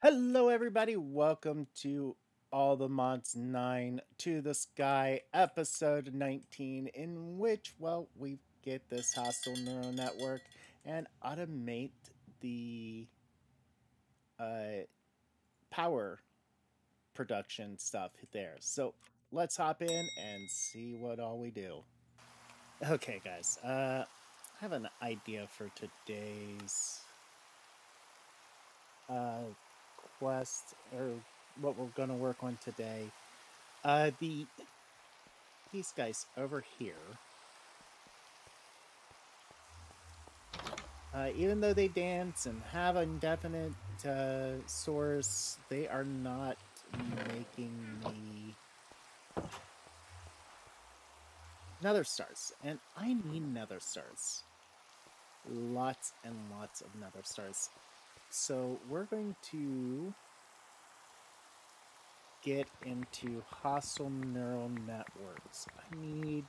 Hello, everybody. Welcome to All the Mods 9 to the Sky, episode 19, in which, well, we get this hostile neural network and automate the uh, power production stuff there. So let's hop in and see what all we do. Okay, guys. Uh, I have an idea for today's uh, quest or what we're going to work on today. Uh, the these guys over here, uh, even though they dance and have indefinite uh, source, they are not making me nether stars, and I need nether stars. Lots and lots of nether stars. So we're going to get into hostile neural networks. I need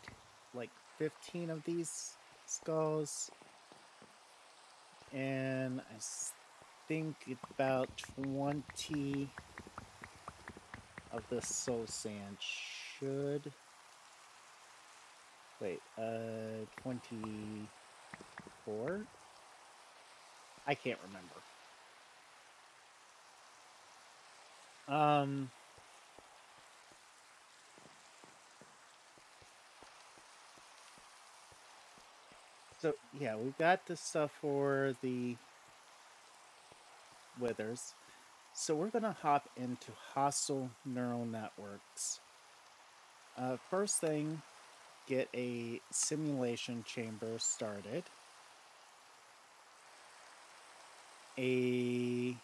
like 15 of these skulls. And I think about 20 of the soul sand should... Wait, uh, 24? I can't remember. Um, so yeah, we've got the stuff for the withers. So we're gonna hop into hostile neural networks. Uh, first thing, get a simulation chamber started. A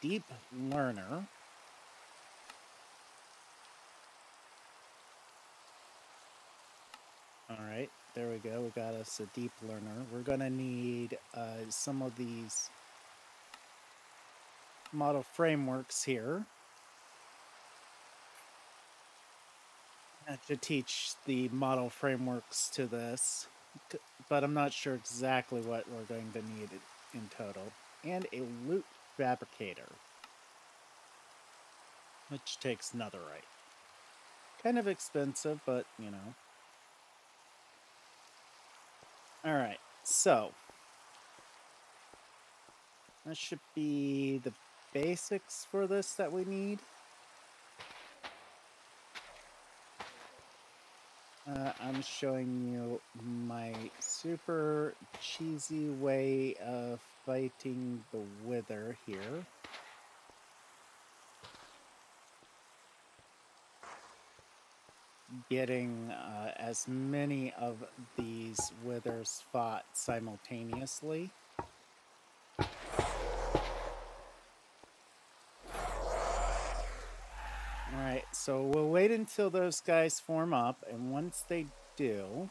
deep learner. All right, there we go. We got us a deep learner. We're going to need uh, some of these model frameworks here to teach the model frameworks to this, but I'm not sure exactly what we're going to need in total. And a loot fabricator, which takes netherite. Kind of expensive, but you know. Alright, so that should be the basics for this that we need. Uh, I'm showing you my super cheesy way of fighting the wither here. Getting uh, as many of these withers fought simultaneously. Alright, so we'll wait until those guys form up, and once they do,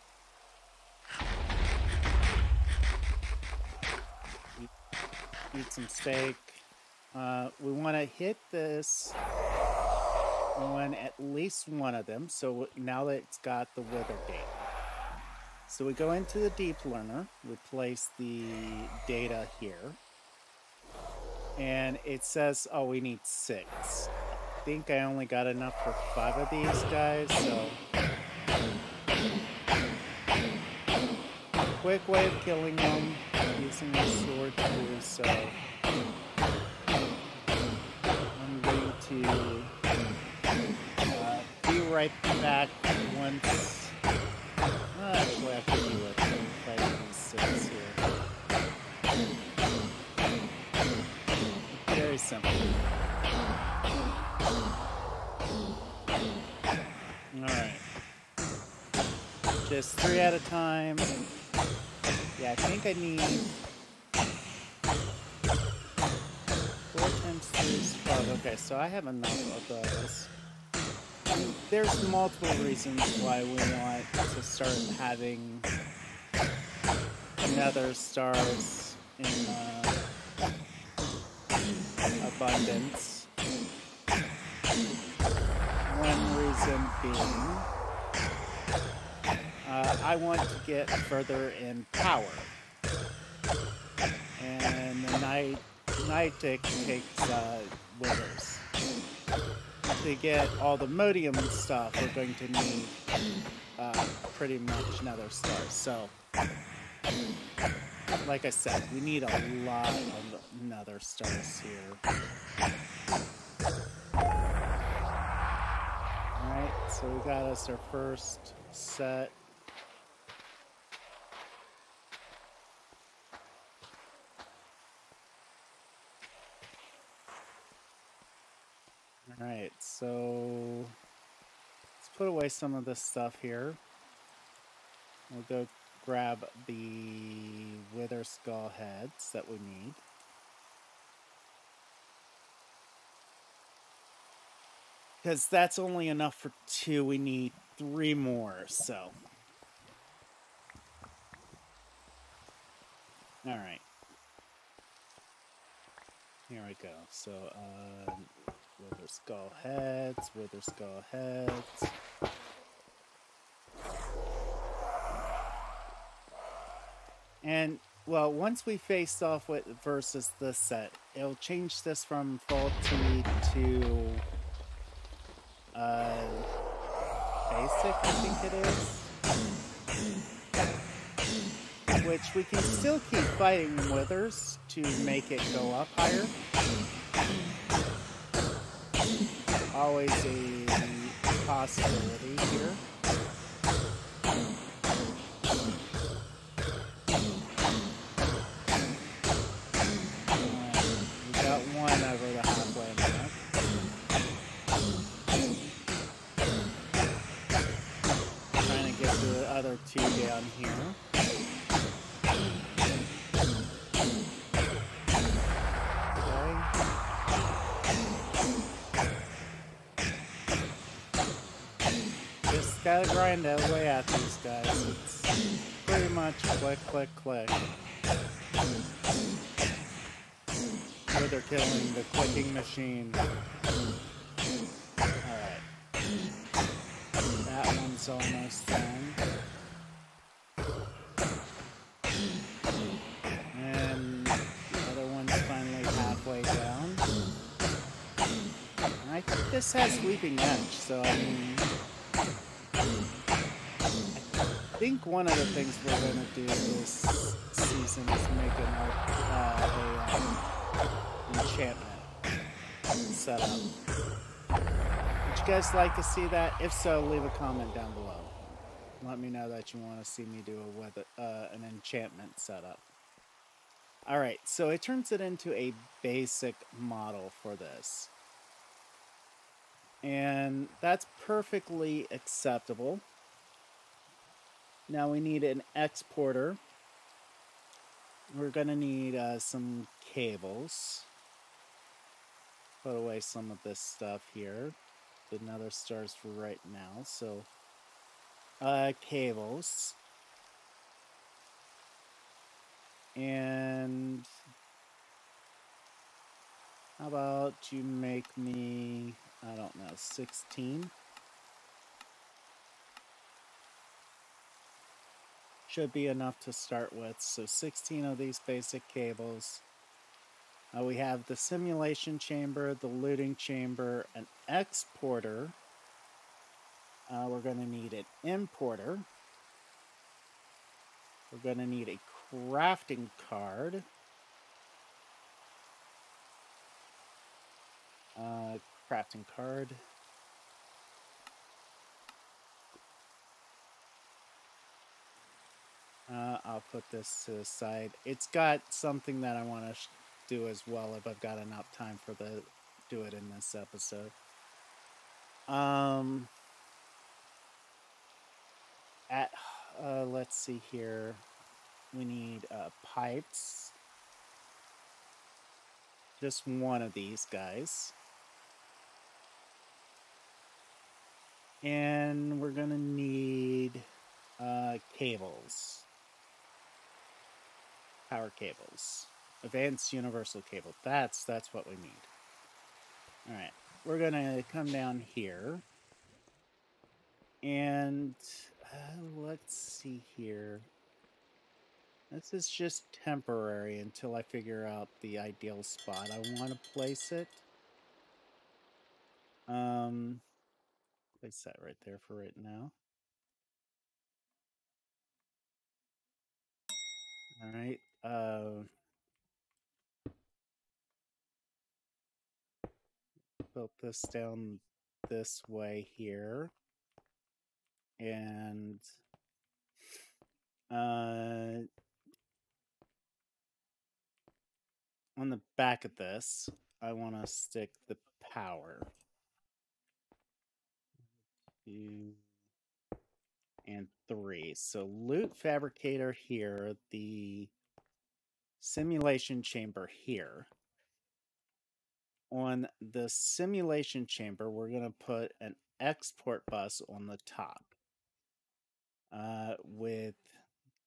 eat some steak. Uh, we want to hit this on at least one of them. So now that it's got the weather data. So we go into the deep learner, we place the data here, and it says, oh, we need six. I think I only got enough for five of these guys, so quick way of killing them using the sword to so. I'm going to uh, be right back once. Could do six here. Very simple. Alright. Just three at a time. Yeah, I think I need four times three is twelve. Okay, so I have enough of those. There's multiple reasons why we want to start having nether stars in uh, abundance. One reason being I want to get further in power. And the night Niantic takes uh, withers. To get all the modium stuff, we're going to need uh, pretty much nether stars. So, like I said, we need a lot of nether stars here. Alright, so we got us our first set. Alright, so let's put away some of this stuff here. We'll go grab the wither skull heads that we need. Because that's only enough for two. We need three more, so. Alright. Here we go. So, uh, wither skull heads, wither skull heads. And, well, once we face off with versus this set, it'll change this from faulty to uh, basic, I think it is. Which we can still keep fighting withers to make it go up higher. Always a possibility here. Gotta grind our way at these guys. It's pretty much click, click, click. Or they're killing the clicking machine. Alright. That one's almost done. And the other one's finally halfway down. I think this has sweeping edge, so I mean... Think one of the things we're gonna do this season is make an uh, a um, enchantment setup. Would you guys like to see that? If so, leave a comment down below. Let me know that you want to see me do a weather, uh, an enchantment setup. Alright, so it turns it into a basic model for this. And that's perfectly acceptable. Now we need an exporter. We're going to need uh, some cables. Put away some of this stuff here. The nether stars for right now. So, uh, cables. And how about you make me, I don't know, 16? Should be enough to start with. So 16 of these basic cables. Uh, we have the simulation chamber, the looting chamber, an exporter. Uh, we're going to need an importer. We're going to need a crafting card. Uh, crafting card. Uh, I'll put this to the side. It's got something that I want to do as well if I've got enough time for the do it in this episode. Um, at uh, let's see here, we need uh, pipes. Just one of these guys. And we're gonna need uh, cables power cables. Advanced universal cable. That's that's what we need. All right. We're to come down here. And uh, let's see here. This is just temporary until I figure out the ideal spot I want to place it. Um, place that right there for right now. All right. Uh, built this down this way here. And uh, on the back of this, I want to stick the power. And three. So loot fabricator here, the simulation chamber here. On the simulation chamber, we're going to put an export bus on the top. Uh, with,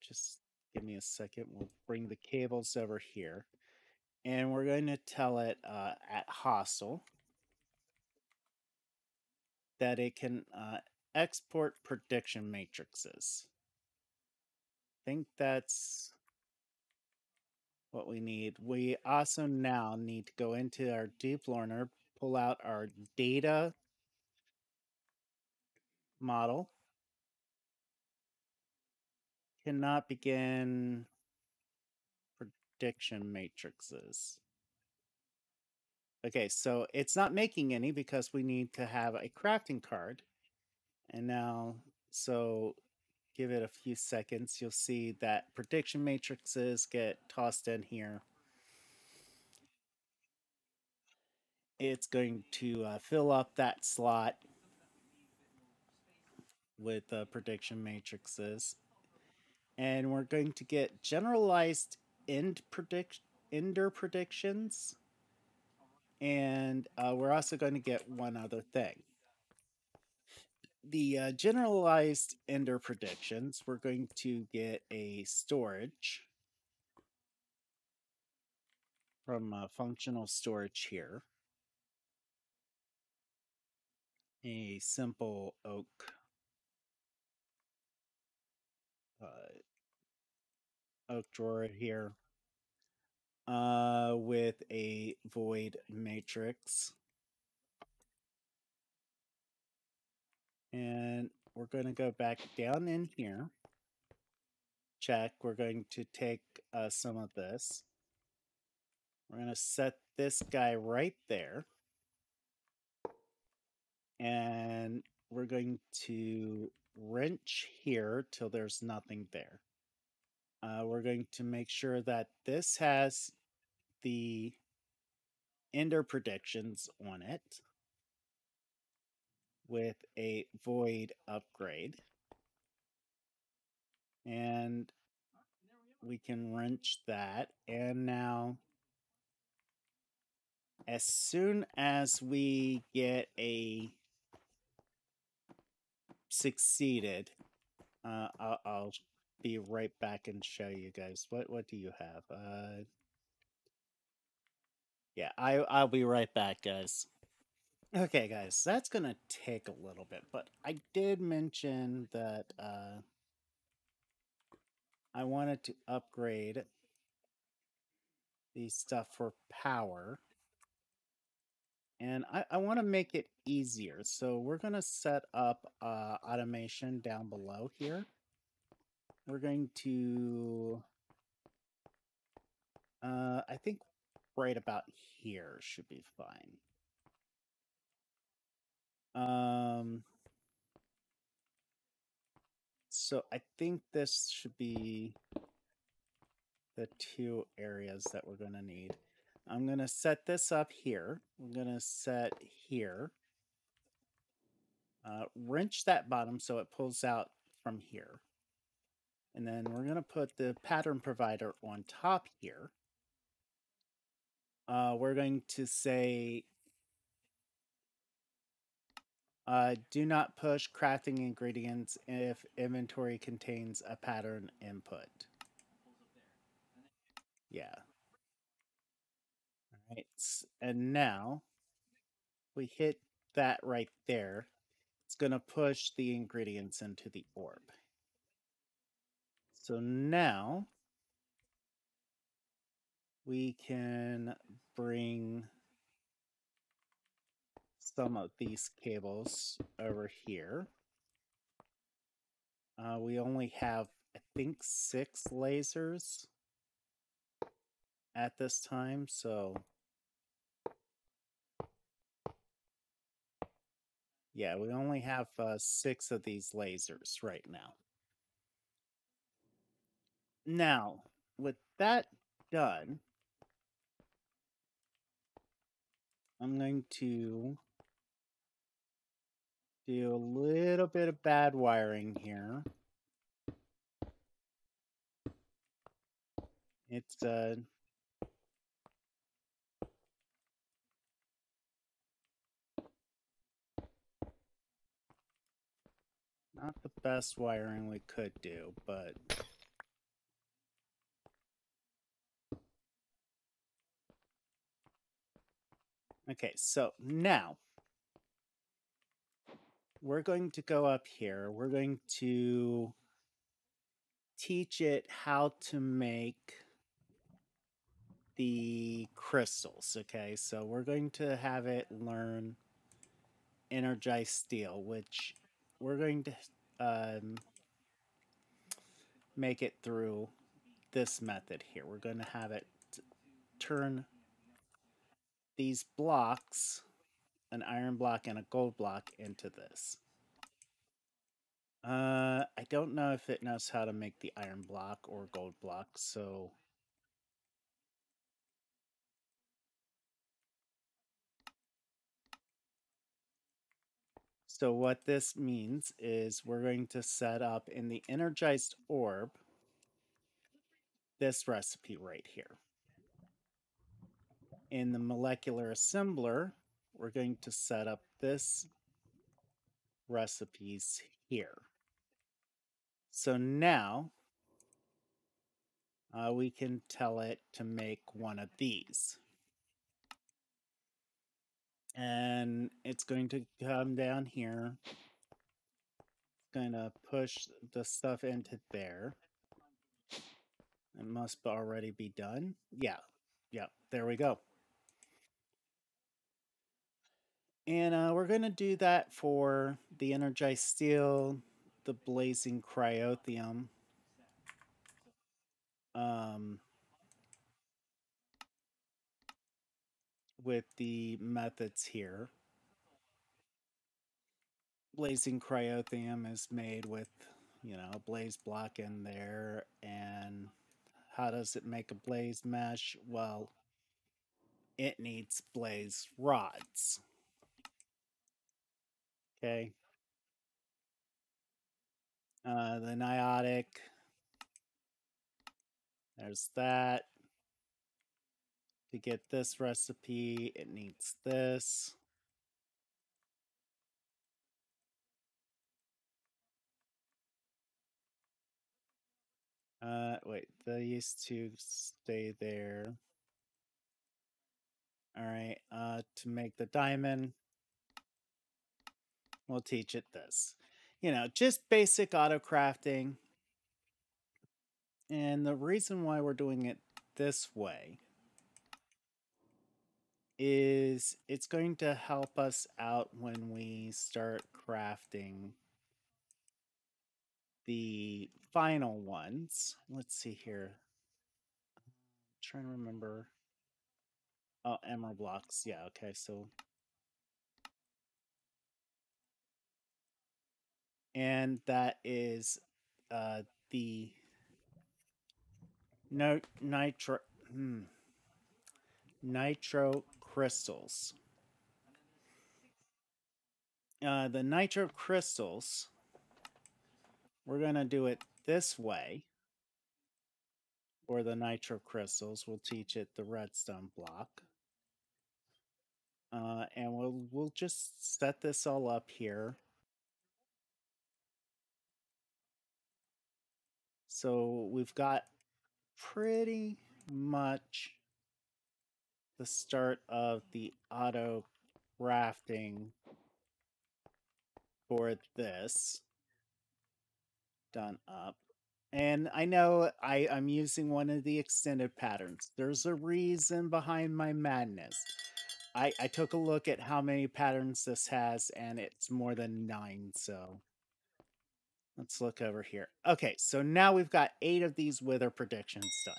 just give me a second, we'll bring the cables over here. And we're going to tell it uh, at hostile that it can uh, export prediction matrices. I think that's what we need. We also now need to go into our deep learner, pull out our data model. Cannot begin prediction matrices. Okay, so it's not making any because we need to have a crafting card. And now, so give it a few seconds, you'll see that prediction matrices get tossed in here. It's going to uh, fill up that slot with uh, prediction matrices. And we're going to get generalized end predict ender predictions. And uh, we're also going to get one other thing the uh, generalized ender predictions, we're going to get a storage from uh, functional storage here. A simple oak uh, oak drawer here uh, with a void matrix. And we're going to go back down in here. Check. We're going to take uh, some of this. We're going to set this guy right there. And we're going to wrench here till there's nothing there. Uh, we're going to make sure that this has the ender predictions on it with a void upgrade. And we can wrench that. And now, as soon as we get a succeeded, uh, I'll, I'll be right back and show you guys. What what do you have? Uh, yeah, I I'll be right back, guys. Okay, guys, that's going to take a little bit, but I did mention that uh, I wanted to upgrade the stuff for power. And I, I want to make it easier. So we're going to set up uh, automation down below here. We're going to, uh, I think right about here should be fine. Um, so I think this should be the two areas that we're going to need. I'm going to set this up here. I'm going to set here. Uh, wrench that bottom so it pulls out from here. And then we're going to put the pattern provider on top here. Uh, we're going to say uh, do not push crafting ingredients if inventory contains a pattern input. Yeah. All right. And now we hit that right there. It's going to push the ingredients into the orb. So now we can bring some of these cables over here. Uh, we only have, I think, six lasers at this time, so yeah, we only have uh, six of these lasers right now. Now, with that done, I'm going to do a little bit of bad wiring here. It's uh not the best wiring we could do, but Okay, so now we're going to go up here. We're going to teach it how to make the crystals. Okay, so we're going to have it learn energized steel, which we're going to um, make it through this method here. We're going to have it turn these blocks an iron block and a gold block into this. Uh, I don't know if it knows how to make the iron block or gold block, so... So what this means is we're going to set up in the energized orb this recipe right here. In the molecular assembler, we're going to set up this recipes here. So now uh, we can tell it to make one of these. And it's going to come down here. It's going to push the stuff into there. It must already be done. Yeah, yeah, there we go. And uh, we're going to do that for the energized steel, the blazing cryothium. Um, with the methods here. Blazing cryothium is made with, you know, a blaze block in there. And how does it make a blaze mesh? Well, it needs blaze rods. Okay. Uh, the niotic. There's that. To get this recipe, it needs this. Uh, wait, these two stay there. All right, uh, to make the diamond, we'll teach it this. You know, just basic auto crafting. And the reason why we're doing it this way is it's going to help us out when we start crafting the final ones. Let's see here. I'm trying to remember. Oh, emerald blocks. Yeah, okay, so and that is uh, the no nitro hmm, nitro crystals. Uh, the nitro crystals, we're going to do it this way. or the nitro crystals, we'll teach it the redstone block. Uh, and we'll we'll just set this all up here. So we've got pretty much the start of the auto crafting for this done up. And I know I, I'm using one of the extended patterns. There's a reason behind my madness. I, I took a look at how many patterns this has, and it's more than nine, so let's look over here. Okay, so now we've got eight of these wither predictions done.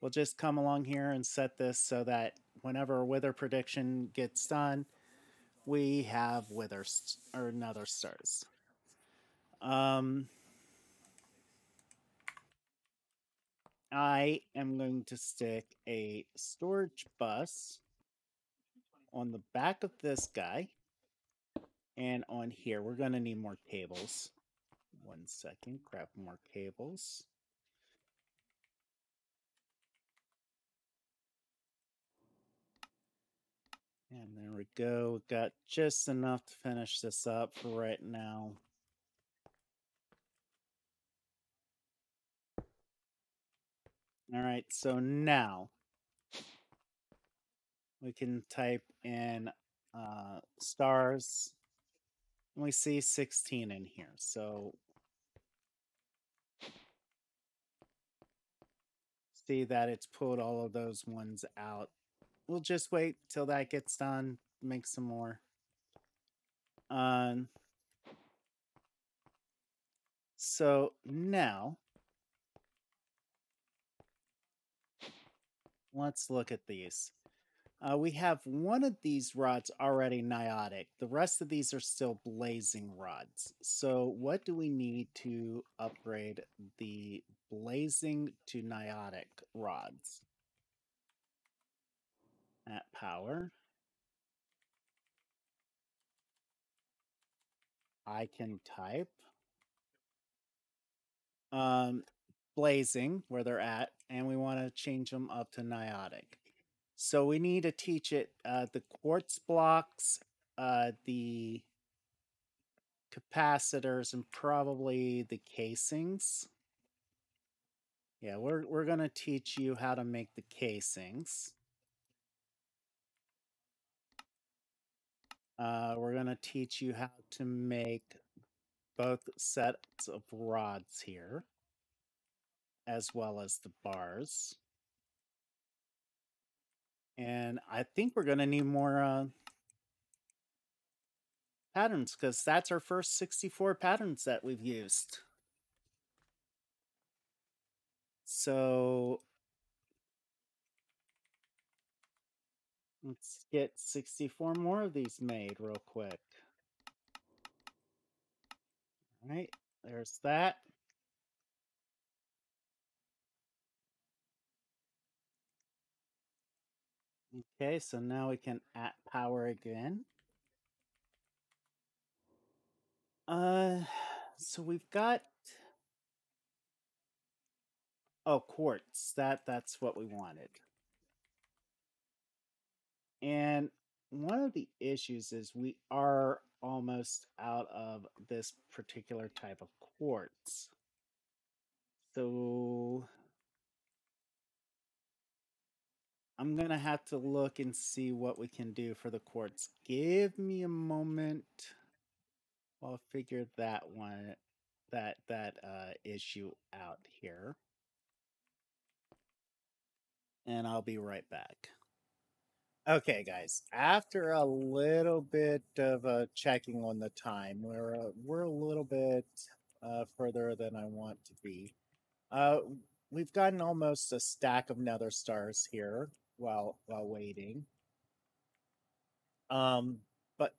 We'll just come along here and set this so that whenever a wither prediction gets done, we have withers or nether stars. Um, I am going to stick a storage bus on the back of this guy and on here. We're going to need more cables. One second, grab more cables. And there we go. Got just enough to finish this up for right now. All right, so now we can type in uh, stars. And we see 16 in here. So see that it's pulled all of those ones out. We'll just wait till that gets done, make some more. Um, so now let's look at these. Uh, we have one of these rods already niotic. The rest of these are still blazing rods. So what do we need to upgrade the blazing to niotic rods? At power. I can type. Um, blazing, where they're at, and we want to change them up to niotic. So we need to teach it uh, the quartz blocks, uh, the capacitors, and probably the casings. Yeah, we're we're gonna teach you how to make the casings. Uh, we're gonna teach you how to make both sets of rods here, as well as the bars. And I think we're going to need more uh, patterns because that's our first 64 patterns that we've used. So let's get 64 more of these made real quick. All right, there's that. Okay, so now we can at power again. Uh, so we've got oh quartz. That that's what we wanted. And one of the issues is we are almost out of this particular type of quartz. So I'm going to have to look and see what we can do for the quartz. Give me a moment. I'll figure that one, that, that uh, issue out here. And I'll be right back. Okay, guys. After a little bit of uh, checking on the time, we're uh, we're a little bit uh, further than I want to be. Uh, we've gotten almost a stack of nether stars here while while waiting. Um, but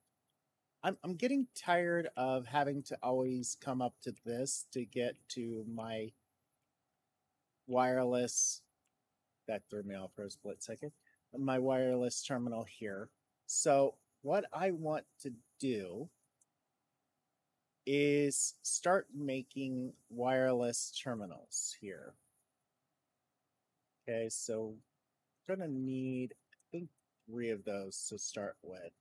I'm I'm getting tired of having to always come up to this to get to my wireless. That threw me off for a split second. My wireless terminal here. So what I want to do is start making wireless terminals here. Okay, so I'm gonna need, I think, three of those to start with.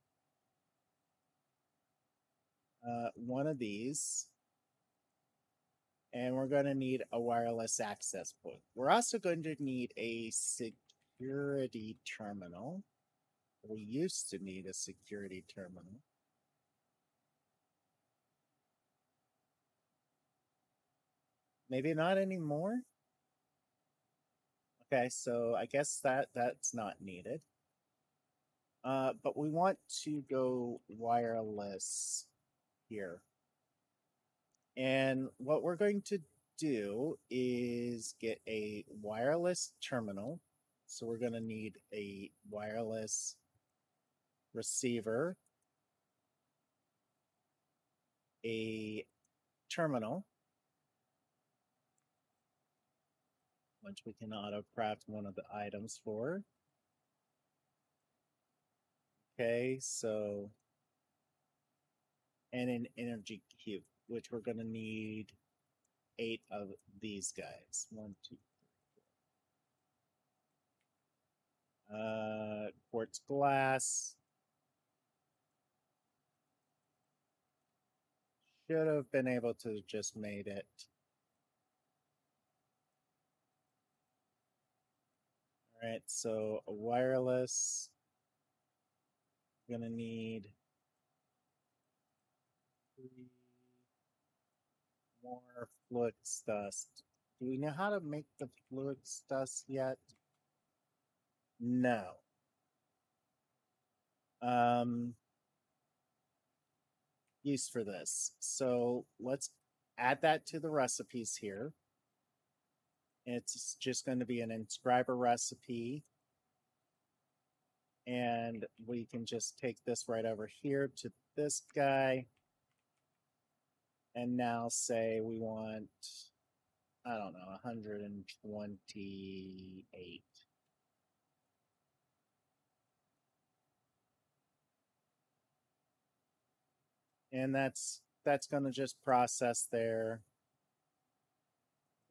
Uh, one of these. And we're going to need a wireless access point. We're also going to need a security terminal. We used to need a security terminal. maybe not anymore. Okay, so I guess that that's not needed. Uh, but we want to go wireless here. And what we're going to do is get a wireless terminal. So we're going to need a wireless receiver, a terminal, which we can auto craft one of the items for. Okay, so and an energy cube, which we're going to need eight of these guys. One, two, three, four. Uh, quartz glass. Should have been able to just made it. All right, so a wireless. Gonna need three more flux dust. Do we know how to make the flux dust yet? No. Um, use for this. So let's add that to the recipes here. It's just going to be an inscriber recipe. And we can just take this right over here to this guy. And now say we want, I don't know, 128. And that's that's going to just process there.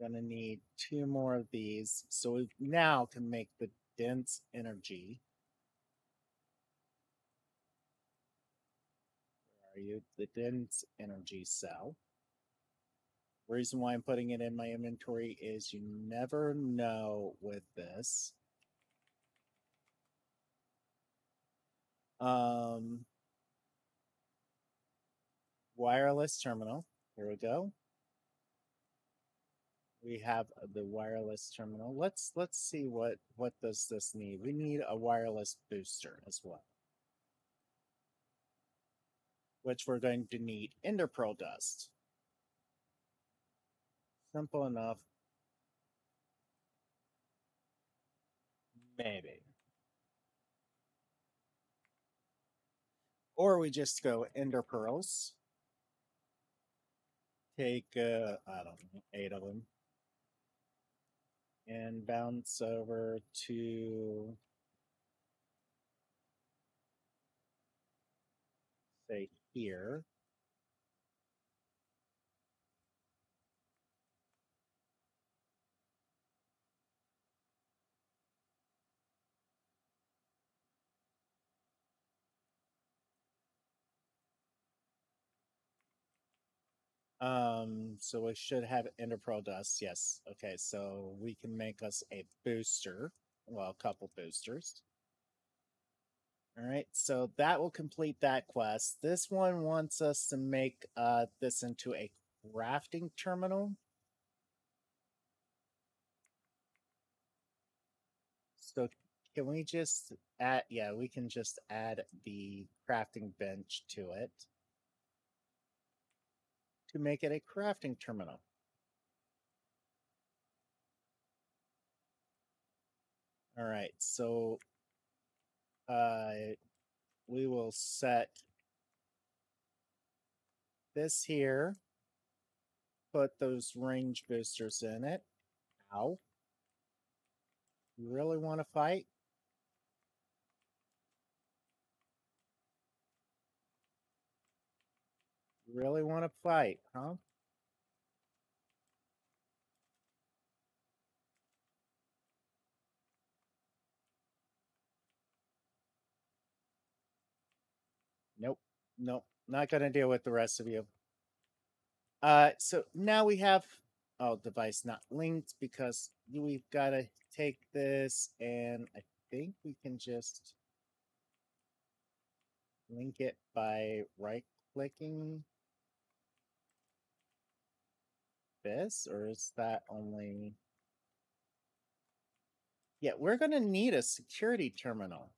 Going to need two more of these. So we now can make the dense energy. Are you? The dense energy cell. Reason why I'm putting it in my inventory is you never know with this. Um, wireless terminal. Here we go. We have the wireless terminal. Let's let's see what what does this need. We need a wireless booster as well. Which we're going to need ender pearl dust. Simple enough. Maybe. Or we just go ender pearls take, uh, I don't know, eight of them and bounce over to, say, here. Um, so we should have ender pearl dust. Yes. Okay, so we can make us a booster. Well, a couple boosters. All right, so that will complete that quest. This one wants us to make uh, this into a crafting terminal. So can we just add, yeah, we can just add the crafting bench to it to make it a crafting terminal. All right, so uh, we will set this here, put those range boosters in it. Ow. You really want to fight? really want to fight, huh? Nope. Not going to deal with the rest of you. Uh, so now we have, oh, device not linked because we've got to take this and I think we can just link it by right clicking this, or is that only... Yeah, we're going to need a security terminal.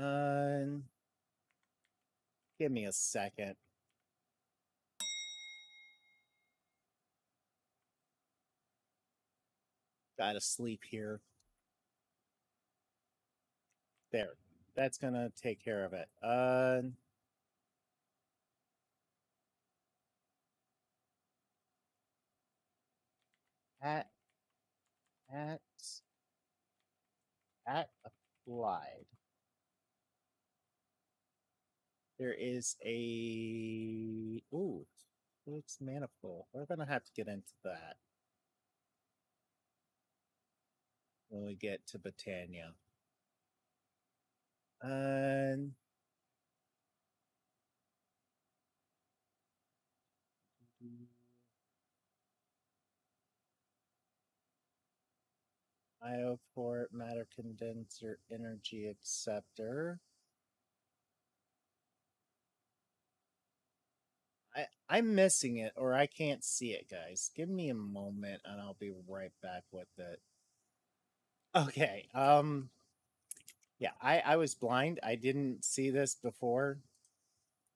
Uh, give me a second. Gotta sleep here. There. That's gonna take care of it. Uh... At, at, at applied. There is a, ooh, it's manifold. We're gonna have to get into that. When we get to Botania. And IO Port, matter condenser, energy acceptor. I, I'm missing it or I can't see it, guys. Give me a moment and I'll be right back with it. Okay. Um yeah, I, I was blind. I didn't see this before.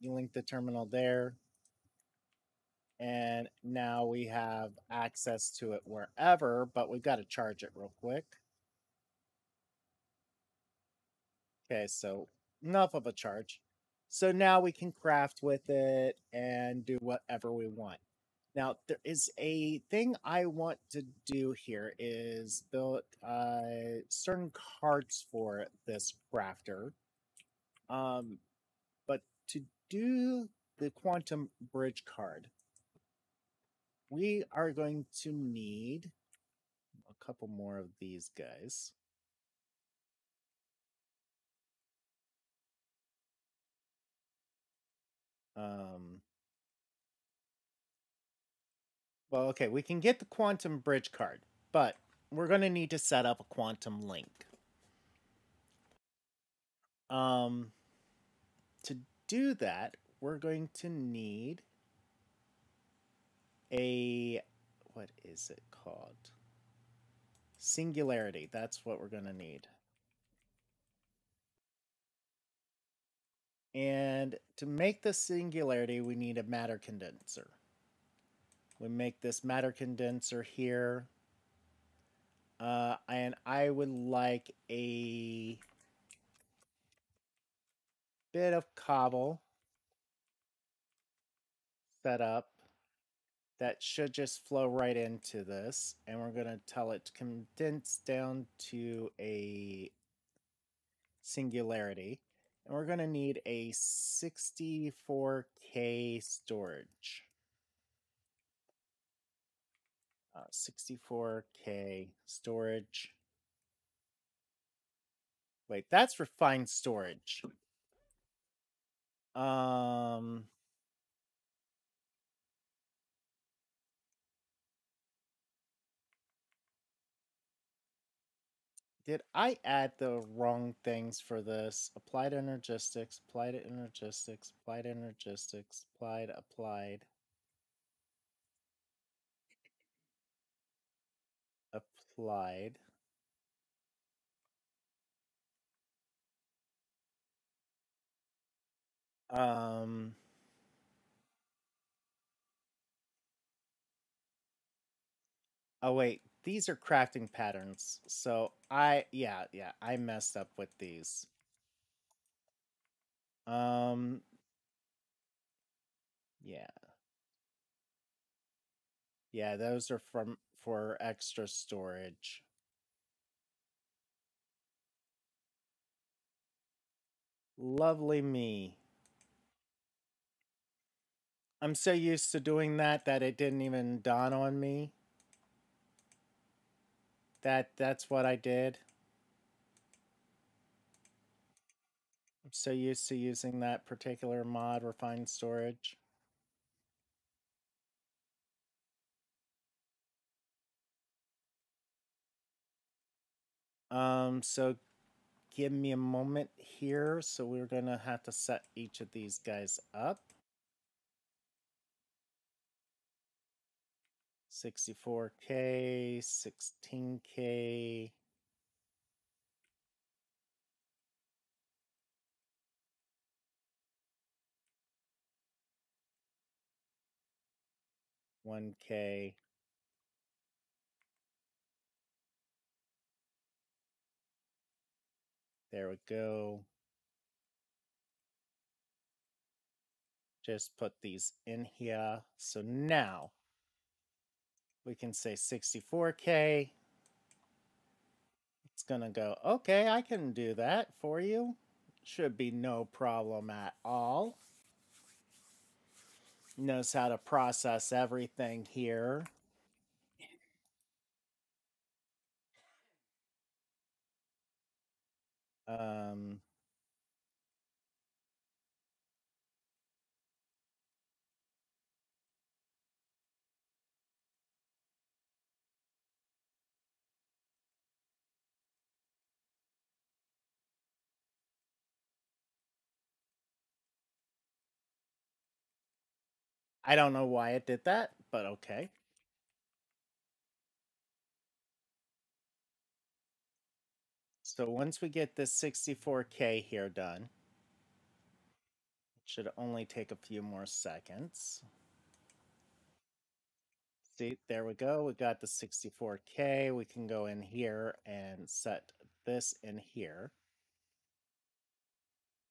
You link the terminal there. And now we have access to it wherever, but we've got to charge it real quick. Okay, so enough of a charge. So now we can craft with it and do whatever we want. Now, there is a thing I want to do here is build uh, certain cards for this crafter. Um, but to do the quantum bridge card, we are going to need a couple more of these guys. Um, well, okay, we can get the quantum bridge card, but we're going to need to set up a quantum link. Um, to do that, we're going to need a, what is it called? Singularity. That's what we're going to need. And to make the singularity, we need a matter condenser. We make this matter condenser here. Uh, and I would like a bit of cobble set up that should just flow right into this. And we're going to tell it to condense down to a singularity. And we're going to need a 64K storage. Uh, 64K storage. Wait, that's refined storage. Um, Did I add the wrong things for this? Applied energistics, applied energistics, applied energistics, applied, applied. Applied. Um... Oh, wait these are crafting patterns. So I, yeah, yeah, I messed up with these. Um, yeah. Yeah, those are from for extra storage. Lovely me. I'm so used to doing that that it didn't even dawn on me that that's what I did. I'm so used to using that particular mod, refined storage. Um, so give me a moment here. So we're going to have to set each of these guys up. 64K, 16K. One K. There we go. Just put these in here. So now we can say 64K. It's going to go, okay, I can do that for you. Should be no problem at all. Knows how to process everything here. Um, I don't know why it did that, but okay. So once we get this 64K here done, it should only take a few more seconds. See, there we go. We got the 64K. We can go in here and set this in here.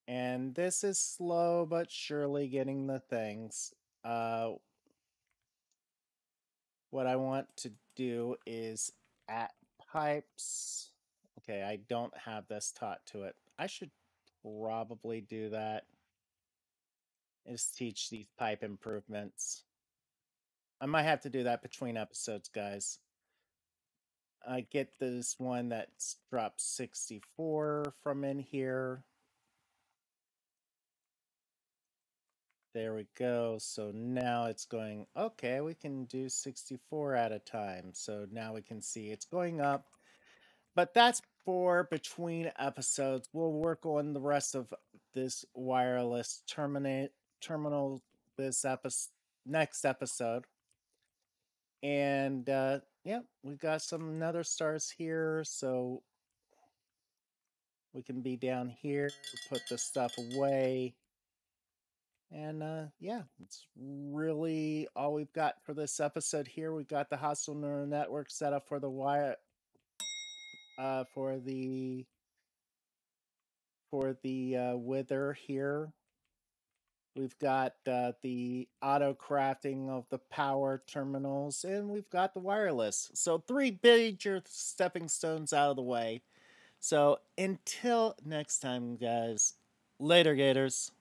And this is slow but surely getting the things. Uh, what I want to do is at pipes. Okay, I don't have this taught to it. I should probably do that. Is teach these pipe improvements. I might have to do that between episodes, guys. I get this one that's dropped 64 from in here. There we go. So now it's going, okay, we can do 64 at a time. So now we can see it's going up. But that's for between episodes. We'll work on the rest of this wireless terminate terminal this episode next episode. And uh yeah, we got some nether stars here, so we can be down here, put the stuff away. And uh, yeah, it's really all we've got for this episode here. We've got the hostile neural network set up for the wire uh, for the for the uh, wither here. We've got uh, the auto crafting of the power terminals, and we've got the wireless. So three major stepping stones out of the way. So until next time, guys. Later, Gators.